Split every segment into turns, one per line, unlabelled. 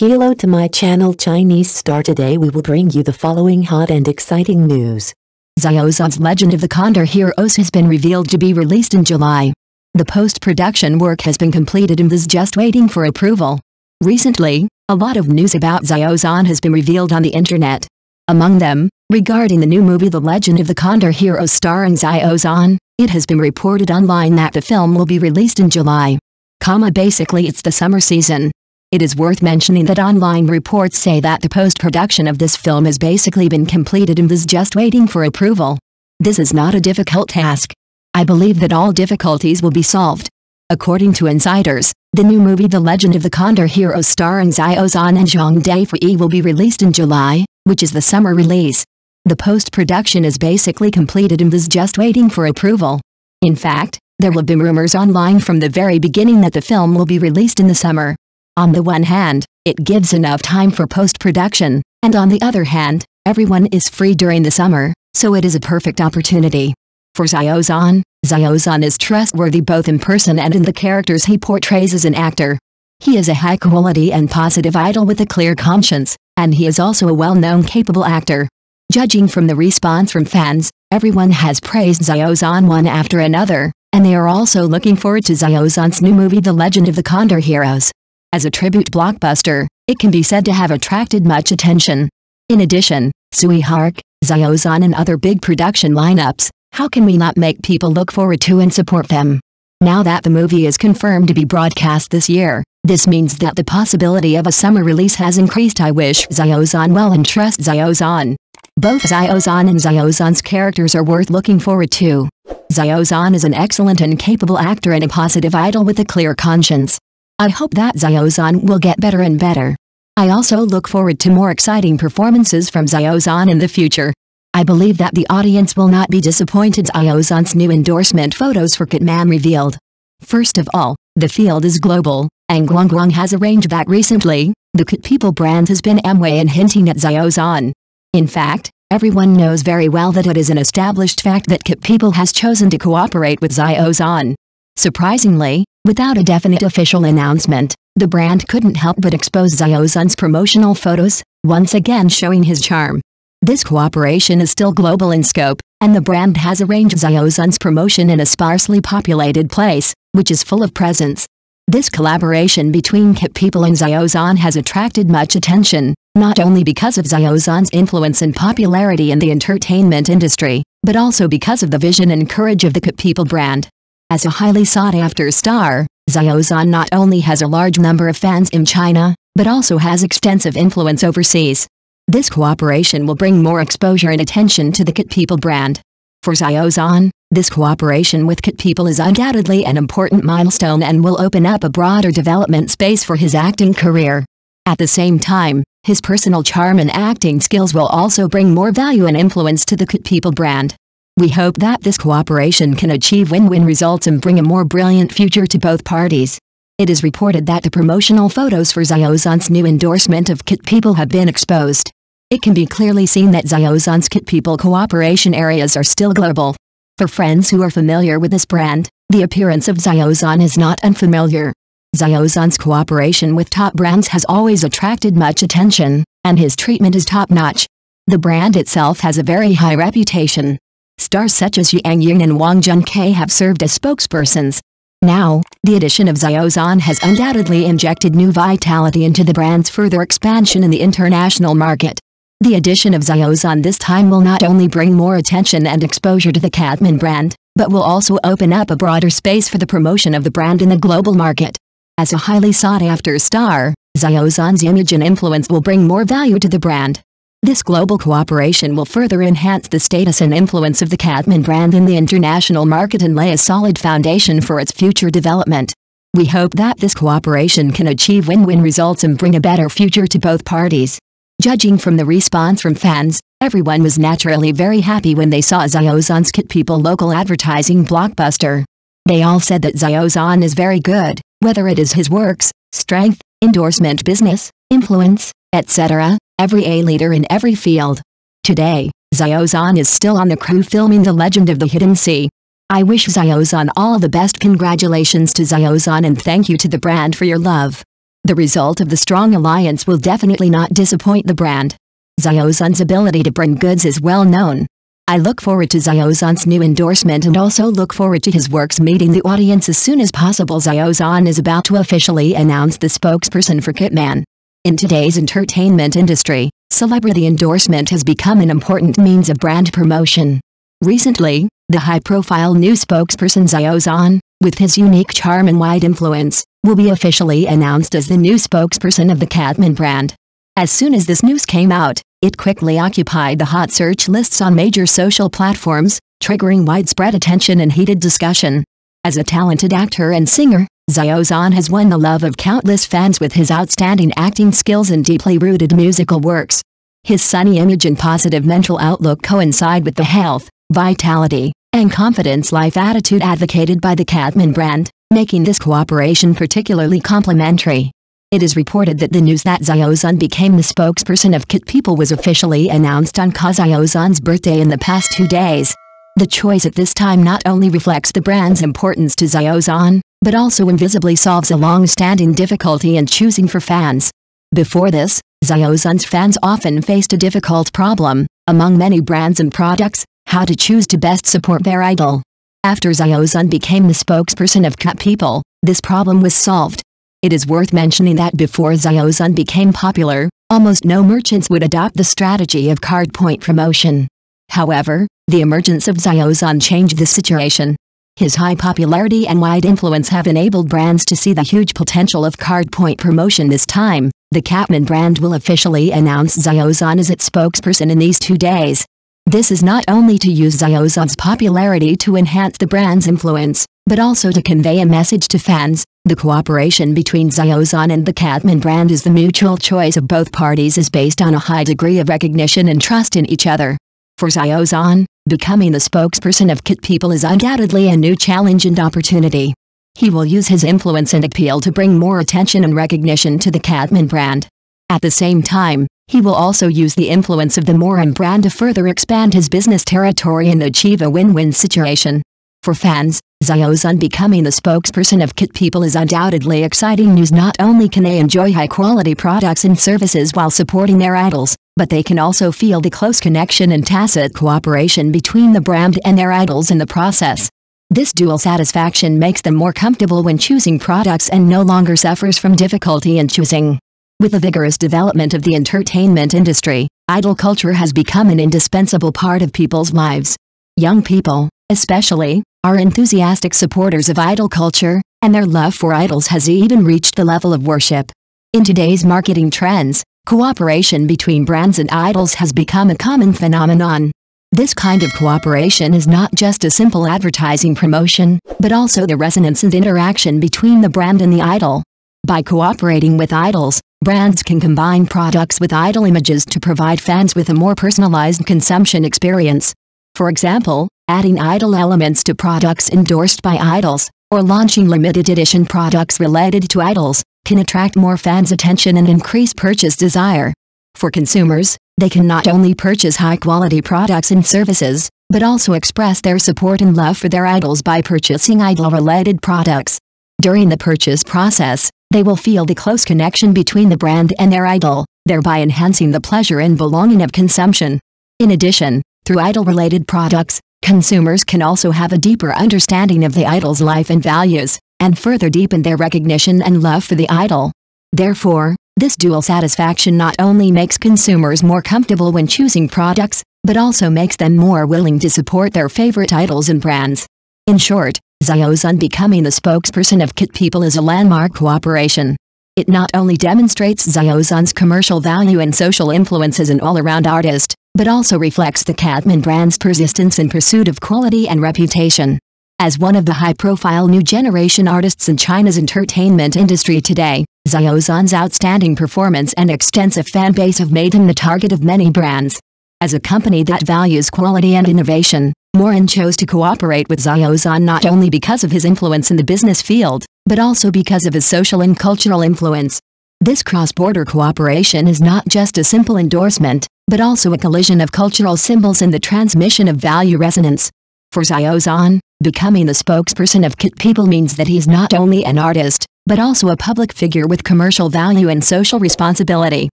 Hello to my channel Chinese Star today we will bring you the following hot and exciting news.
Xiaozhan's Legend of the Condor Heroes has been revealed to be released in July. The post-production work has been completed and is just waiting for approval. Recently, a lot of news about Xiaozhan has been revealed on the internet. Among them, regarding the new movie The Legend of the Condor Heroes starring Xiaozhan, it has been reported online that the film will be released in July. Comma basically it's the summer season. It is worth mentioning that online reports say that the post-production of this film has basically been completed and is just waiting for approval. This is not a difficult task. I believe that all difficulties will be solved. According to insiders, the new movie The Legend of the Condor Heroes starring Xiaozhan and Zhuang Dafei will be released in July, which is the summer release. The post-production is basically completed and is just waiting for approval. In fact, there have been rumors online from the very beginning that the film will be released in the summer. On the one hand, it gives enough time for post-production, and on the other hand, everyone is free during the summer, so it is a perfect opportunity. For Xiaozhan, Xiaozhan is trustworthy both in person and in the characters he portrays as an actor. He is a high-quality and positive idol with a clear conscience, and he is also a well-known capable actor. Judging from the response from fans, everyone has praised Xiaozhan one after another, and they are also looking forward to Xiaozhan's new movie The Legend of the Condor Heroes. As a tribute blockbuster, it can be said to have attracted much attention. In addition, Tsui Hark, Xiaozhan and other big production lineups, how can we not make people look forward to and support them? Now that the movie is confirmed to be broadcast this year, this means that the possibility of a summer release has increased I wish Xiaozhan well and trust Xiaozhan. Both Xiaozhan and Xiaozhan's characters are worth looking forward to. Xiaozhan is an excellent and capable actor and a positive idol with a clear conscience. I hope that Xiaozhan will get better and better. I also look forward to more exciting performances from Xiaozhan in the future. I believe that the audience will not be disappointed Xiaozhan's new endorsement photos for Kitman revealed. First of all, the field is global, and Guangguang has arranged that recently, the Kit People brand has been Amway and hinting at Xiaozhan. In fact, everyone knows very well that it is an established fact that Kit People has chosen to cooperate with Xiaozhan. Surprisingly, without a definite official announcement, the brand couldn't help but expose Xiaozhan's promotional photos, once again showing his charm. This cooperation is still global in scope, and the brand has arranged Xiaozhan's promotion in a sparsely populated place, which is full of presence. This collaboration between Kit People and Xiaozhan has attracted much attention, not only because of Xiaozhan's influence and popularity in the entertainment industry, but also because of the vision and courage of the Kit People brand. As a highly sought-after star, Xiaozhan not only has a large number of fans in China, but also has extensive influence overseas. This cooperation will bring more exposure and attention to the Kit People brand. For Xiaozhan, this cooperation with Kit People is undoubtedly an important milestone and will open up a broader development space for his acting career. At the same time, his personal charm and acting skills will also bring more value and influence to the Kit People brand. We hope that this cooperation can achieve win-win results and bring a more brilliant future to both parties. It is reported that the promotional photos for Xiaozhan's new endorsement of Kit People have been exposed. It can be clearly seen that Xiaozhan's Kit People cooperation areas are still global. For friends who are familiar with this brand, the appearance of Xiaozhan is not unfamiliar. Xiaozhan's cooperation with top brands has always attracted much attention, and his treatment is top-notch. The brand itself has a very high reputation, Stars such as Yang Ying and Wang Junkai have served as spokespersons. Now, the addition of Xiaozhan has undoubtedly injected new vitality into the brand's further expansion in the international market. The addition of Xiaozhan this time will not only bring more attention and exposure to the Catman brand, but will also open up a broader space for the promotion of the brand in the global market. As a highly sought-after star, Xiaozhan's image and influence will bring more value to the brand. This global cooperation will further enhance the status and influence of the Catman brand in the international market and lay a solid foundation for its future development. We hope that this cooperation can achieve win-win results and bring a better future to both parties. Judging from the response from fans, everyone was naturally very happy when they saw Xiaozhan's Kit People local advertising blockbuster. They all said that Xiaozhan is very good, whether it is his works, strength, endorsement business, influence, etc., every A leader in every field. Today, Xiaozhan is still on the crew filming The Legend of the Hidden Sea. I wish Xiaozhan all the best congratulations to Xiaozhan and thank you to the brand for your love. The result of the strong alliance will definitely not disappoint the brand. Xiaozhan's ability to bring goods is well known. I look forward to Xiaozhan's new endorsement and also look forward to his works meeting the audience as soon as possible. Xiaozhan is about to officially announce the spokesperson for Kitman. In today's entertainment industry, celebrity endorsement has become an important means of brand promotion. Recently, the high-profile new spokesperson Xiaozhan, with his unique charm and wide influence, will be officially announced as the new spokesperson of the Catman brand. As soon as this news came out, it quickly occupied the hot search lists on major social platforms, triggering widespread attention and heated discussion. As a talented actor and singer, Xiaozhan has won the love of countless fans with his outstanding acting skills and deeply rooted musical works. His sunny image and positive mental outlook coincide with the health, vitality, and confidence life attitude advocated by the Catman brand, making this cooperation particularly complimentary. It is reported that the news that Xiaozhan became the spokesperson of Kit People was officially announced on Ka Xiaozhan's birthday in the past two days. The choice at this time not only reflects the brand's importance to Xiaozhan, but also invisibly solves a long-standing difficulty in choosing for fans. Before this, Xiaozhan's fans often faced a difficult problem, among many brands and products, how to choose to best support their idol. After Xiaozhan became the spokesperson of Cut People, this problem was solved. It is worth mentioning that before Xiaozhan became popular, almost no merchants would adopt the strategy of card point promotion. However, the emergence of Xiaozhan changed the situation. His high popularity and wide influence have enabled brands to see the huge potential of card point promotion this time. The Catman brand will officially announce Xiaozhan as its spokesperson in these two days. This is not only to use Xiaozhan's popularity to enhance the brand's influence, but also to convey a message to fans. The cooperation between Xiaozhan and the Catman brand is the mutual choice of both parties is based on a high degree of recognition and trust in each other. For Xiaozhan, becoming the spokesperson of Kit People is undoubtedly a new challenge and opportunity. He will use his influence and appeal to bring more attention and recognition to the Catman brand. At the same time, he will also use the influence of the Moran brand to further expand his business territory and achieve a win-win situation. For fans, Xiaozhan becoming the spokesperson of Kit People is undoubtedly exciting news not only can they enjoy high-quality products and services while supporting their idols, but they can also feel the close connection and tacit cooperation between the brand and their idols in the process. This dual satisfaction makes them more comfortable when choosing products and no longer suffers from difficulty in choosing. With the vigorous development of the entertainment industry, idol culture has become an indispensable part of people's lives. Young people, especially, are enthusiastic supporters of idol culture, and their love for idols has even reached the level of worship. In today's marketing trends, cooperation between brands and idols has become a common phenomenon. This kind of cooperation is not just a simple advertising promotion, but also the resonance and interaction between the brand and the idol. By cooperating with idols, brands can combine products with idol images to provide fans with a more personalized consumption experience. For example, adding idol elements to products endorsed by idols, or launching limited edition products related to idols, can attract more fans' attention and increase purchase desire. For consumers, they can not only purchase high-quality products and services, but also express their support and love for their idols by purchasing idol-related products. During the purchase process, they will feel the close connection between the brand and their idol, thereby enhancing the pleasure and belonging of consumption. In addition, through idol-related products, consumers can also have a deeper understanding of the idol's life and values, and further deepen their recognition and love for the idol. Therefore, this dual satisfaction not only makes consumers more comfortable when choosing products, but also makes them more willing to support their favorite idols and brands. In short, Xiaozhan becoming the spokesperson of Kit People is a landmark cooperation. It not only demonstrates Xiaozhan's commercial value and social influence as an all-around artist, but also reflects the Catman brand's persistence in pursuit of quality and reputation. As one of the high-profile new generation artists in China's entertainment industry today, Xiaozhan's outstanding performance and extensive fan base have made him the target of many brands. As a company that values quality and innovation, Moran chose to cooperate with Xiaozhan not only because of his influence in the business field, but also because of his social and cultural influence. This cross-border cooperation is not just a simple endorsement, but also a collision of cultural symbols and the transmission of value resonance. For Xiaozhan, becoming the spokesperson of Kit People means that he is not only an artist, but also a public figure with commercial value and social responsibility.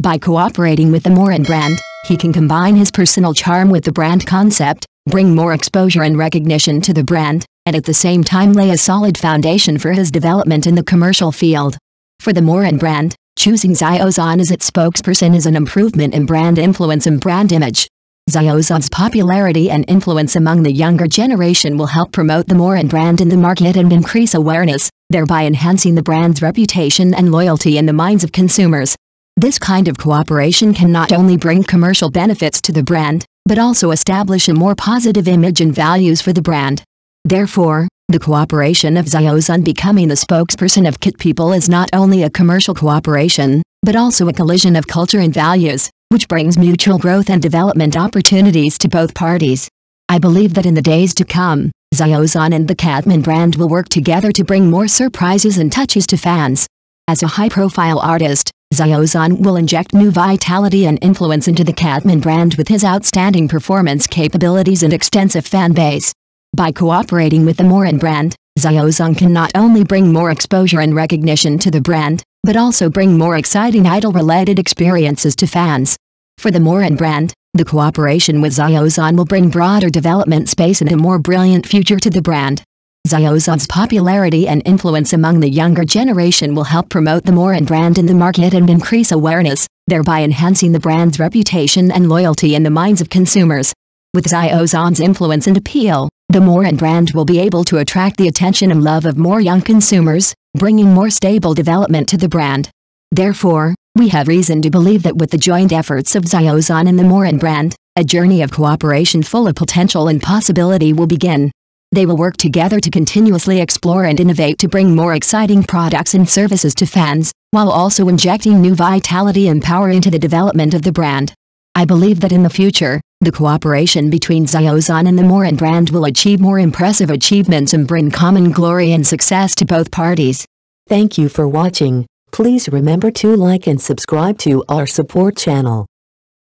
By cooperating with the Morin brand, he can combine his personal charm with the brand concept, bring more exposure and recognition to the brand, and at the same time lay a solid foundation for his development in the commercial field. For the Morin brand, choosing Xiaozhan as its spokesperson is an improvement in brand influence and brand image. Xiaozhan's popularity and influence among the younger generation will help promote the Morin brand in the market and increase awareness, thereby enhancing the brand's reputation and loyalty in the minds of consumers. This kind of cooperation can not only bring commercial benefits to the brand, but also establish a more positive image and values for the brand. Therefore, the cooperation of Xiaozhan becoming the spokesperson of Kit People is not only a commercial cooperation, but also a collision of culture and values, which brings mutual growth and development opportunities to both parties. I believe that in the days to come, Xiaozhan and the Catman brand will work together to bring more surprises and touches to fans. As a high-profile artist, Xiaozhan will inject new vitality and influence into the Catman brand with his outstanding performance capabilities and extensive fan base. By cooperating with the Morin brand, Xiaozhan can not only bring more exposure and recognition to the brand, but also bring more exciting idol-related experiences to fans. For the Morin brand, the cooperation with Xiaozhan will bring broader development space and a more brilliant future to the brand. Xiaozhan's popularity and influence among the younger generation will help promote the Morin brand in the market and increase awareness, thereby enhancing the brand's reputation and loyalty in the minds of consumers. With Xiaozhan's influence and appeal, the Morin brand will be able to attract the attention and love of more young consumers, bringing more stable development to the brand. Therefore, we have reason to believe that with the joint efforts of Xiaozhan and the Morin brand, a journey of cooperation full of potential and possibility will begin. They will work together to continuously explore and innovate to bring more exciting products and services to fans, while also injecting new vitality and power into the development of the brand. I believe that in the future, the cooperation between Xiaozhan and the Morin brand will achieve more impressive achievements and bring common glory and success to both parties.
Thank you for watching. Please remember to like and subscribe to our support channel.